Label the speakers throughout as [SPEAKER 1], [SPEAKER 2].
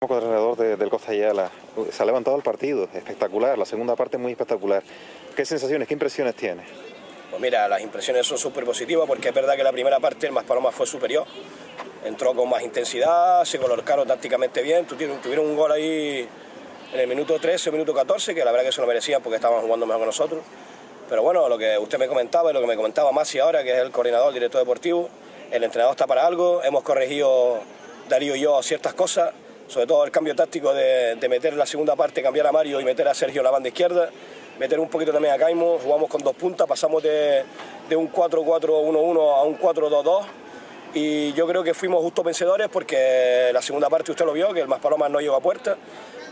[SPEAKER 1] Entrenador de, del Costa Ayala, se ha levantado el partido, espectacular, la segunda parte muy espectacular. ¿Qué sensaciones, qué impresiones tiene?
[SPEAKER 2] Pues mira, las impresiones son súper positivas porque es verdad que la primera parte el Más Paloma fue superior, entró con más intensidad, se colocaron tácticamente bien, tuvieron un gol ahí en el minuto 13 o minuto 14, que la verdad que se lo merecían porque estaban jugando mejor que nosotros. Pero bueno, lo que usted me comentaba y lo que me comentaba Masi ahora, que es el coordinador, el director deportivo, el entrenador está para algo, hemos corregido Darío y yo ciertas cosas, sobre todo el cambio táctico de, meter en la segunda parte, cambiar a Mario y meter a Sergio en la banda izquierda, meter un poquito también a Caimo, jugamos con dos puntas, pasamos de, un 4-4-1-1 a un 4-2-2 y yo creo que fuimos justos vencedores porque la segunda parte usted lo vio, que el Más Palomas no llegó a puerta.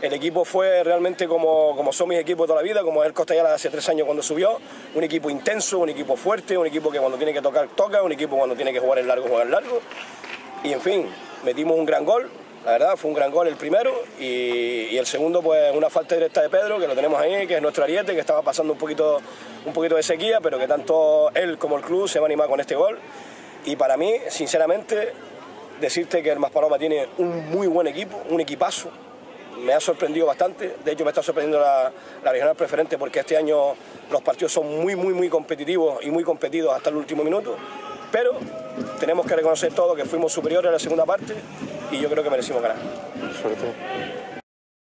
[SPEAKER 2] El equipo fue realmente como, como son mis equipos toda la vida, como es el Costa de hace tres años cuando subió, un equipo intenso, un equipo fuerte, un equipo que cuando tiene que tocar, toca, un equipo cuando tiene que jugar en largo, juega en largo. Y en fin, metimos un gran gol, la verdad, fue un gran gol el primero y, el segundo, pues una falta directa de Pedro, que lo tenemos ahí, que es nuestro ariete, que estaba pasando un poquito, un poquito de sequía, pero que tanto él como el club se van a animar con este gol. Y para mí, sinceramente, decirte que el Maspaloma tiene un muy buen equipo, un equipazo. Me ha sorprendido bastante, de hecho me está sorprendiendo la, la regional preferente porque este año los partidos son muy, muy, muy competitivos y muy competidos hasta el último minuto. Pero tenemos que reconocer todo que fuimos superiores a la segunda parte y yo creo que merecimos ganar. Suerte.